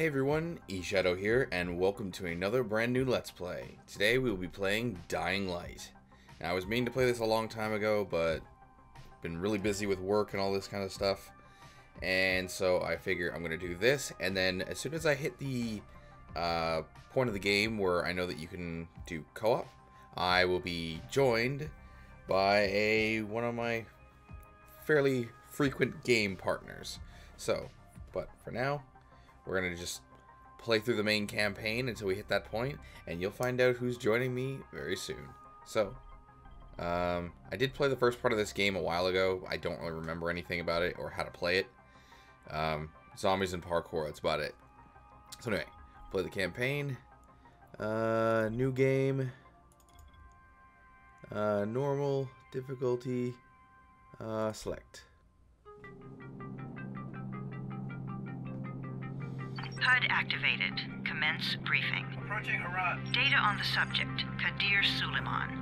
Hey everyone, eShadow here, and welcome to another brand new Let's Play. Today we will be playing Dying Light. Now, I was meaning to play this a long time ago, but been really busy with work and all this kind of stuff. And so I figure I'm going to do this, and then as soon as I hit the uh, point of the game where I know that you can do co-op, I will be joined by a one of my fairly frequent game partners. So, but for now, we're going to just play through the main campaign until we hit that point, and you'll find out who's joining me very soon. So, um, I did play the first part of this game a while ago. I don't really remember anything about it or how to play it. Um, zombies and parkour, that's about it. So anyway, play the campaign. Uh, new game. Uh, normal, difficulty, uh, select. HUD activated. Commence briefing. Approaching Harran. Data on the subject, Kadir Suleiman.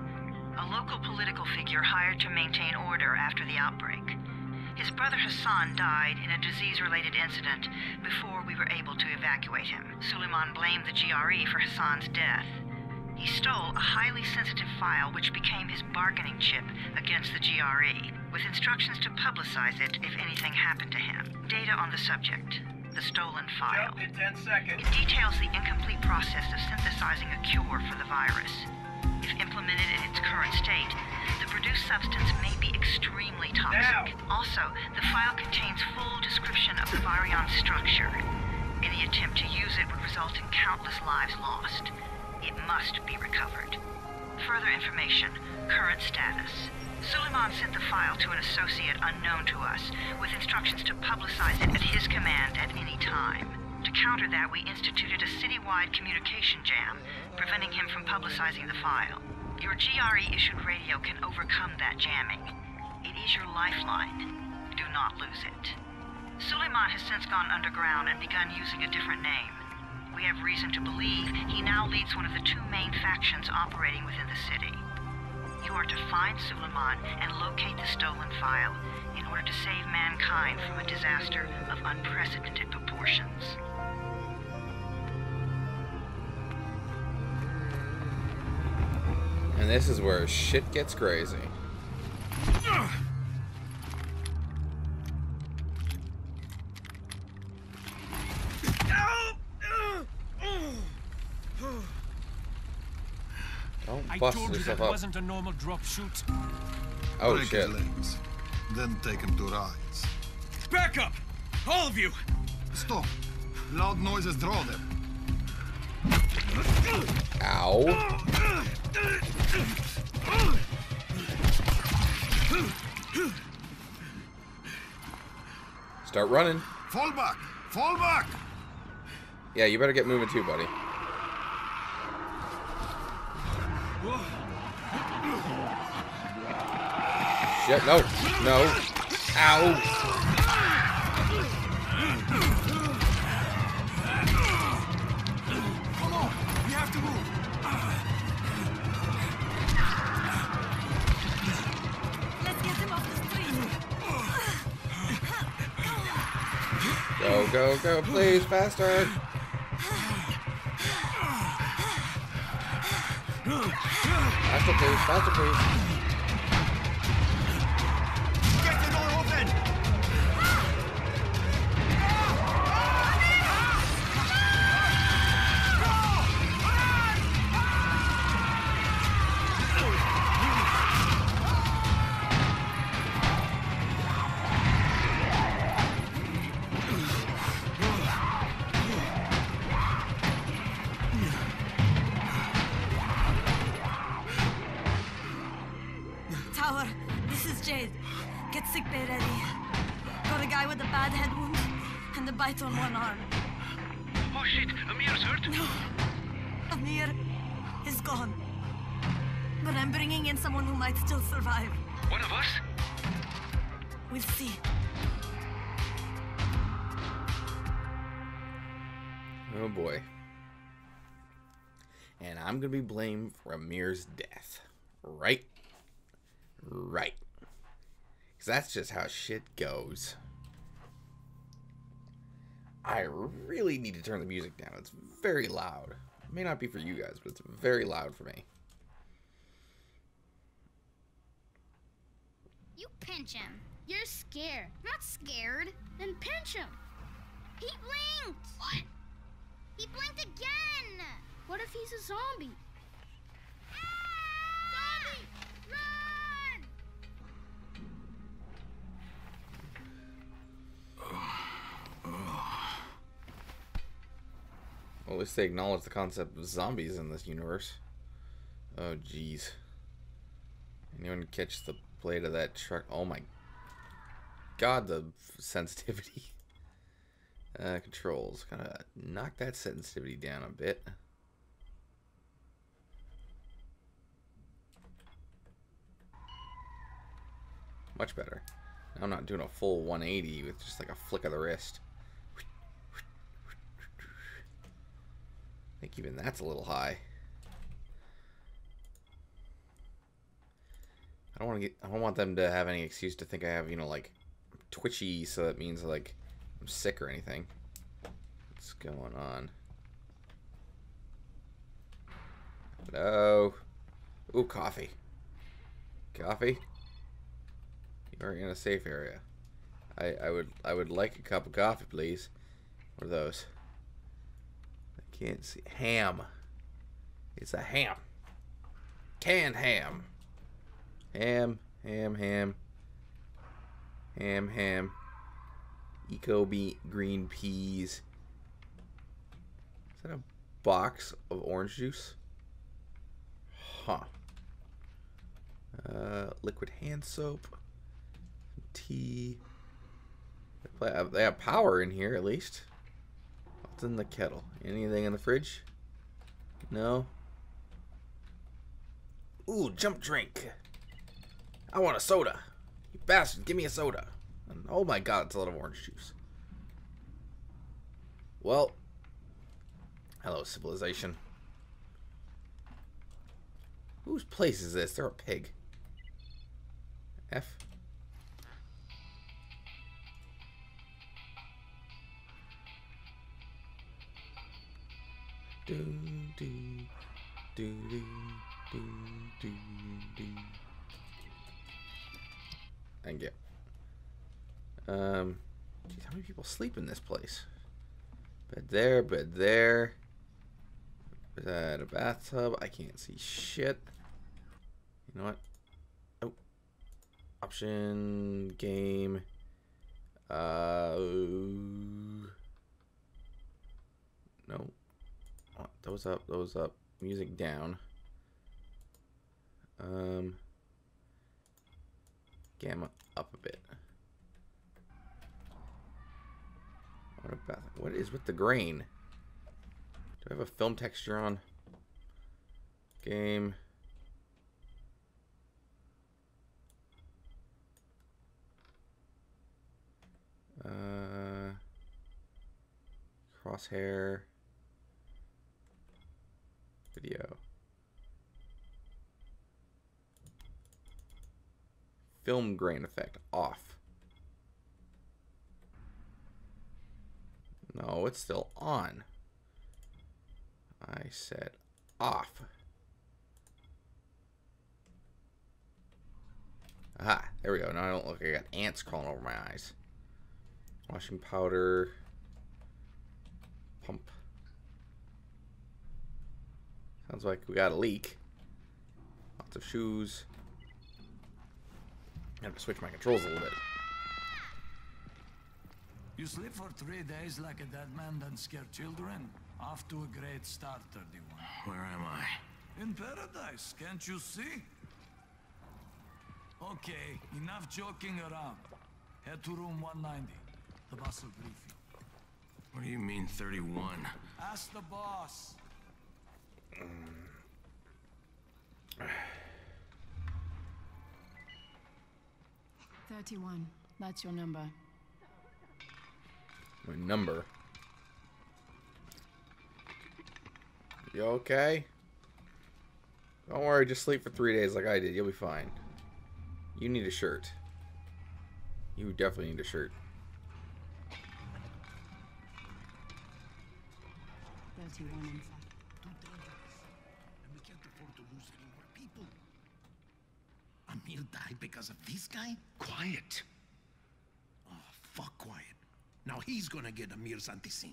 A local political figure hired to maintain order after the outbreak. His brother Hassan died in a disease-related incident before we were able to evacuate him. Suleiman blamed the GRE for Hassan's death. He stole a highly sensitive file which became his bargaining chip against the GRE, with instructions to publicize it if anything happened to him. Data on the subject, the stolen file. Jump in 10 seconds. It details the incomplete process of synthesizing a cure for the virus. If implemented in its current state, the produced substance may be extremely toxic. Now. Also, the file contains full description of the virion's structure. Any attempt to use it would result in countless lives lost. It must be recovered. Further information, current status. Suleiman sent the file to an associate unknown to us, with instructions to publicize it at his command at any time. To counter that, we instituted a citywide communication jam, preventing him from publicizing the file. Your GRE-issued radio can overcome that jamming. It is your lifeline. Do not lose it. Suleiman has since gone underground and begun using a different name. We have reason to believe he now leads one of the two main factions operating within the city. You are to find Suleiman and locate the stolen file in order to save mankind from a disaster of unprecedented proportions. And this is where shit gets crazy. Don't I bust told you that up. wasn't a normal drop shoot. Oh Break shit. his legs, then take him to rides. Back up! All of you! Stop! Loud noises draw them. Ow. Start running. Fall back! Fall back! Yeah, you better get moving too, buddy. Shit, no. No. Ow. Come on! We have to move! Let's get him off the street. Go, go, go, please, faster. Faster, please, faster, please. Oh boy. And I'm gonna be blamed for Amir's death. Right? Right. Because that's just how shit goes. I really need to turn the music down. It's very loud. It may not be for you guys, but it's very loud for me. You pinch him. You're scared. I'm not scared. Then pinch him. He blinked. What? He blinked again. What if he's a zombie? Zombie! Run! Well, at least they acknowledge the concept of zombies in this universe. Oh, jeez. Anyone catch the blade of that truck? Oh my god, the sensitivity. Uh, controls. Kind of knock that sensitivity down a bit. Much better. I'm not doing a full 180 with just like a flick of the wrist. I think even that's a little high. I don't want to get. I don't want them to have any excuse to think I have, you know, like twitchy. So that means like I'm sick or anything. What's going on? Hello. Ooh, coffee. Coffee. You are in a safe area. I I would I would like a cup of coffee, please. What are those? I can't see. Ham. It's a ham. Canned ham. Ham, ham, ham. Ham, ham. Eco green peas. Is that a box of orange juice? Huh. Uh, liquid hand soap. Tea. They have- They have power in here, at least. What's in the kettle? Anything in the fridge? No? Ooh, jump drink. I want a soda. You bastard, give me a soda. And, oh my god, it's a lot of orange juice. Well, hello, civilization. Whose place is this? They're a pig. F. Do do do do do do do. Thank you. Um, geez, how many people sleep in this place? Bed there, bed there. Is that a bathtub? I can't see shit. You know what? Oh. Option game. Uh. No. Those up, those up. Music down. Um. Gamma up a bit. What about what is with the grain? Do I have a film texture on? Game. Uh, crosshair. Video. Film grain effect off. No, it's still on. I said off. Aha, there we go. Now I don't look I got ants crawling over my eyes. Washing powder. Pump. Sounds like we got a leak. Lots of shoes. I have to switch my controls a little bit. You sleep for three days like a dead man, then scare children? Off to a great start, 31. Where am I? In paradise, can't you see? Okay, enough joking around. Head to room 190. The boss will brief you. What do you mean 31? Ask the boss. Thirty-one. That's your number. My number. You okay? Don't worry, just sleep for three days like I did. You'll be fine. You need a shirt. You definitely need a shirt. 31 inside. Too dangerous. And we can't afford to lose any people. Amir died because of this guy? Quiet. Oh, fuck quiet. Now he's gonna get Amir's antizin.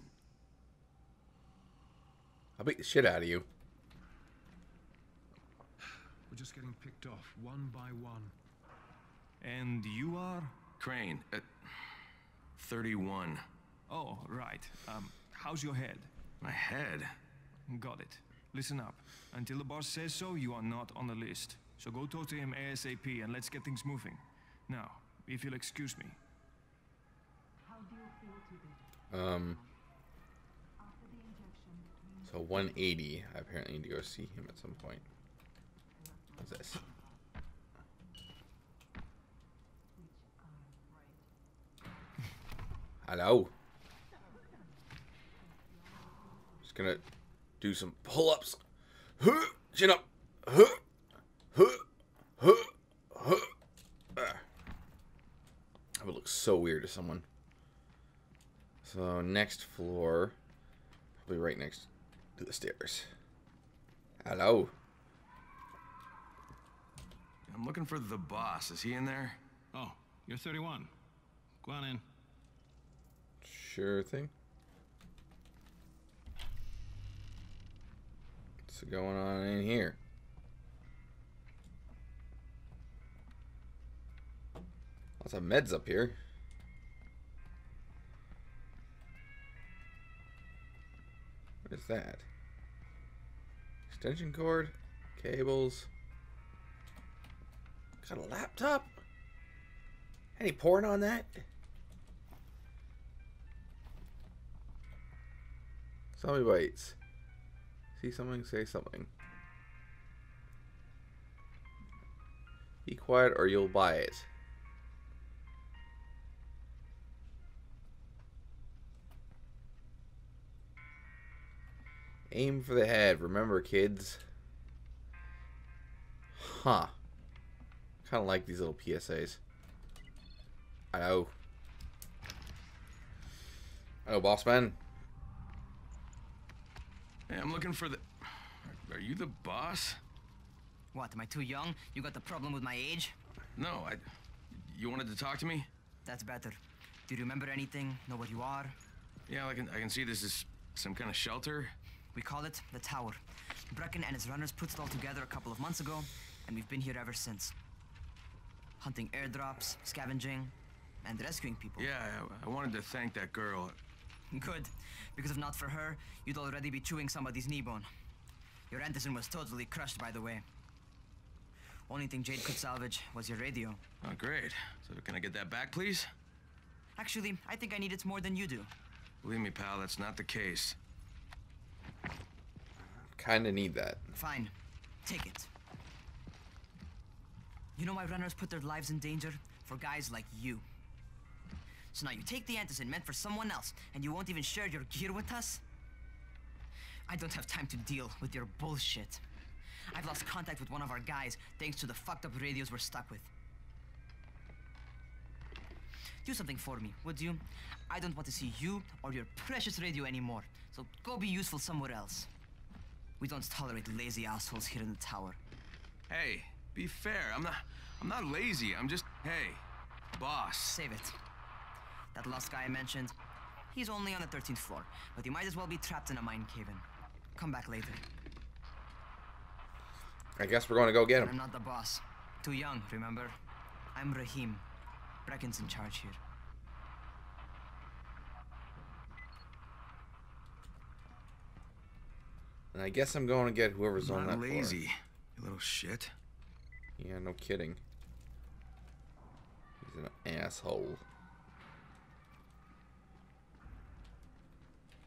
I'll beat the shit out of you. We're just getting picked off, one by one. And you are? Crane, at 31. Oh, right. Um, how's your head? My head? Got it. Listen up. Until the boss says so, you are not on the list. So go talk to him ASAP and let's get things moving. Now, if you'll excuse me. Um. So 180. I apparently need to go see him at some point. What's this? Hello. Just gonna do some pull-ups. Chin up. Ah. That would look so weird to someone. So next floor, probably right next to the stairs. Hello. I'm looking for the boss. Is he in there? Oh, you're 31. Go on in. Sure thing. What's going on in here? Lots of meds up here. That? Extension cord, cables. Got a laptop? Any porn on that? Zombie bites. See something, say something. Be quiet or you'll buy it. Aim for the head. Remember, kids. Huh. Kind of like these little PSAs. I know. Hello, boss man. Hey, I'm looking for the. Are you the boss? What, am I too young? You got the problem with my age? No, I. You wanted to talk to me? That's better. Do you remember anything? Know what you are? Yeah, I can. I can see this is some kind of shelter. We call it the Tower. Brecken and his runners put it all together a couple of months ago, and we've been here ever since. Hunting airdrops, scavenging, and rescuing people. Yeah, I, wanted to thank that girl. Good, because if not for her, you'd already be chewing somebody's knee bone. Your antizin was totally crushed, by the way. Only thing Jade could salvage was your radio. Oh, great. So can I get that back, please? Actually, I think I need it more than you do. Believe me, pal, that's not the case. Kinda need that. Fine. Take it. You know why runners put their lives in danger? For guys like you. So now you take the antizin meant for someone else, and you won't even share your gear with us? I don't have time to deal with your bullshit. I've lost contact with one of our guys thanks to the fucked up radios we're stuck with. Do something for me, would you? I don't want to see you or your precious radio anymore, so go be useful somewhere else. We don't tolerate lazy assholes here in the tower. Hey, be fair. I'm not. I'm not lazy. I'm just. Hey, boss. Save it. That last guy I mentioned, he's only on the 13th floor, but he might as well be trapped in a mine cave-in. Come back later. I guess we're going to go get him. I'm not the boss. Too young, remember? I'm Rahim. Brecken's in charge here. And I guess I'm going to get whoever's on that lazy, you little shit. Yeah, no kidding. He's an asshole.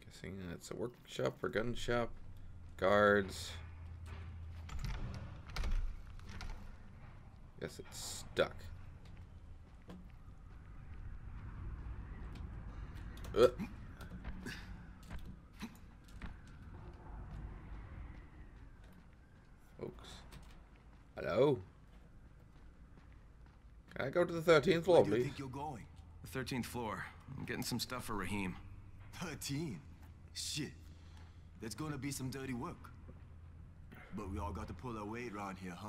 Guessing it's a workshop or gun shop. Guards. Guess it's stuck. Ugh. Hello? Can I go to the 13th floor, Where do you please? think you're going? The 13th floor. I'm getting some stuff for Rahim. 13? Shit. That's gonna be some dirty work. But we all got to pull our weight around here, huh?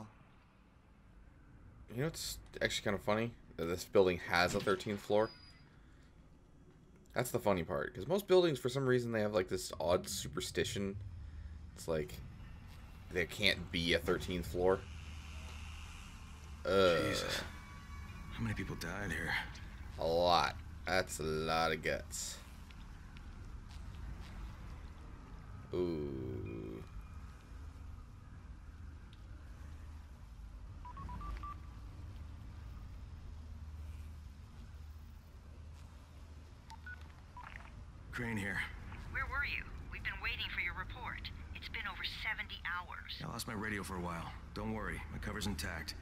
You know, it's actually kind of funny that this building has a 13th floor. That's the funny part, because most buildings, for some reason, they have like this odd superstition. It's like there can't be a 13th floor. Uh, Jesus. How many people died here? A lot. That's a lot of guts. Ooh. Crane here. Where were you? We've been waiting for your report. It's been over 70 hours. I lost my radio for a while. Don't worry, my cover's intact.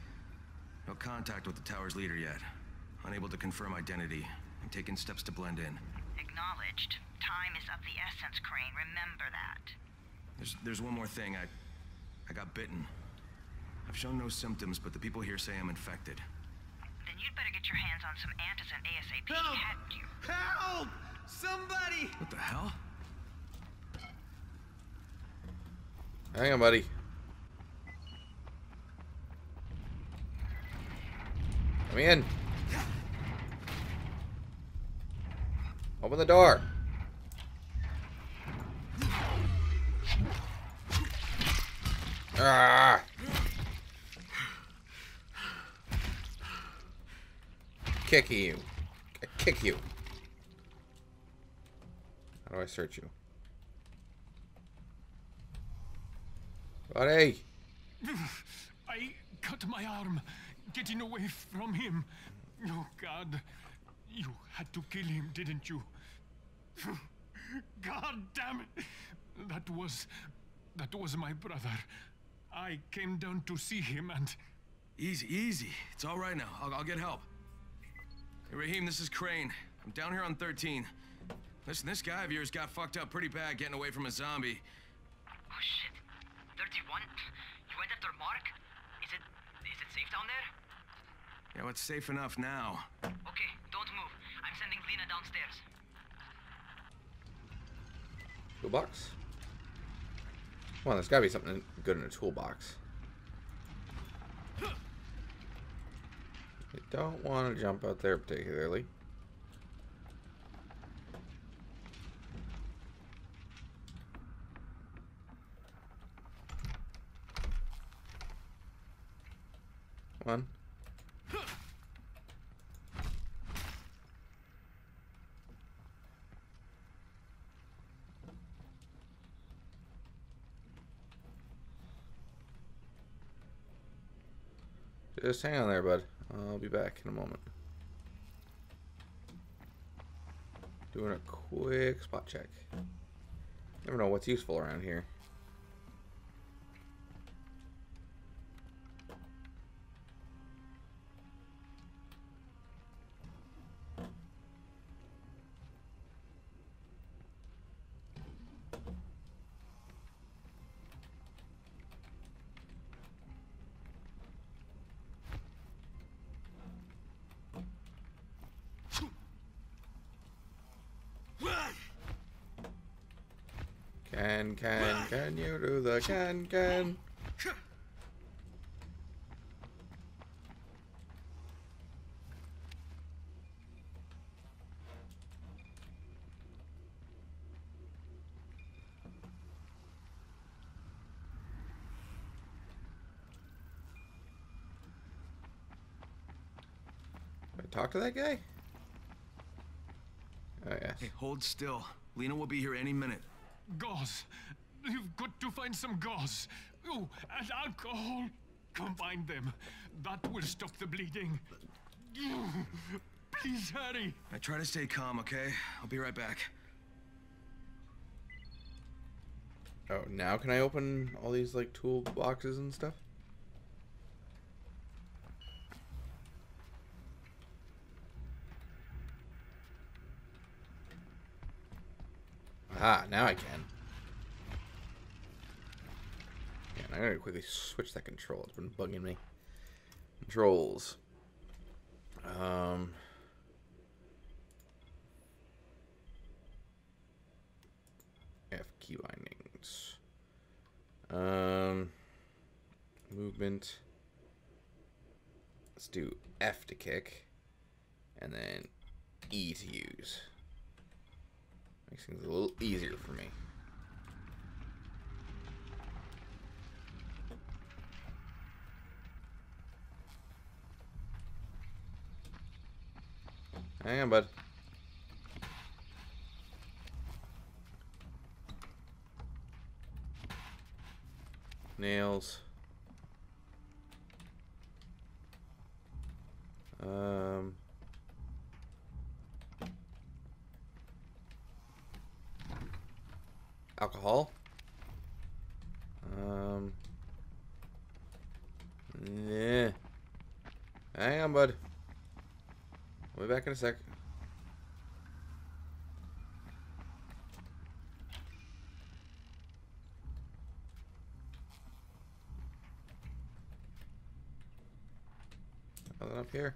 No contact with the tower's leader yet. Unable to confirm identity. I'm taking steps to blend in. Acknowledged. Time is of the essence, Crane. Remember that. There's there's one more thing. I I got bitten. I've shown no symptoms, but the people here say I'm infected. Then you'd better get your hands on some antizin ASAP. Help! Hadn't you? Help! Somebody! What the hell? Hang on, buddy. Come in. Open the door. Ah! Kick you. I kick you. How do I search you? Buddy! I cut my arm getting away from him. Oh, God. You had to kill him, didn't you? God damn it! That was. That was my brother. I came down to see him and. Easy, easy. It's all right now. I'll, I'll get help. Hey, Rahim, this is Crane. I'm down here on 13. Listen, this guy of yours got fucked up pretty bad getting away from a zombie. Oh shit. 31? You went after Mark? Is it is it safe down there? Yeah, well, it's safe enough now. Okay, don't move. I'm sending Lena downstairs. Toolbox? Come on, there's gotta be something good in a toolbox. I don't want to jump out there particularly. Come on. Just hang on there, bud. I'll be back in a moment. Doing a quick spot check. Never know what's useful around here. Can, can, can you do the can, can? Talk to that guy? Oh, yes. Hey, hold still. Lena will be here any minute. Gauze. You've got to find some gauze. Oh, and alcohol. Combine them. That will stop the bleeding. Please hurry. I try to stay calm, okay? I'll be right back. Oh, now can I open all these like tool boxes and stuff? Ah, now I can. I'm gonna quickly switch that control. It's been bugging me. Controls. Um. F key bindings. Um, movement. Let's do F to kick, and then E to use. Makes things a little easier for me. Hang on, bud. Nails. Um. Alcohol. Um. Yeah. Hang on, bud. We'll be back in a sec. Nothing up here.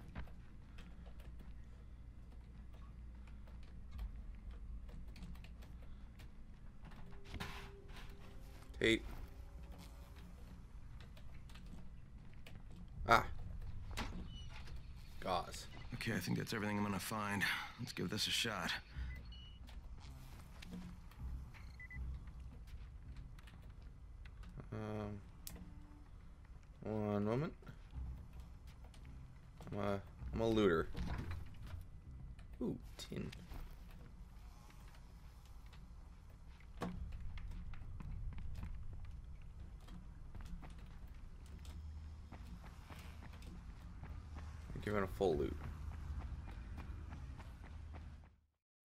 Tate. Ah. Gauze. Okay, I think that's everything I'm gonna find. Let's give this a shot.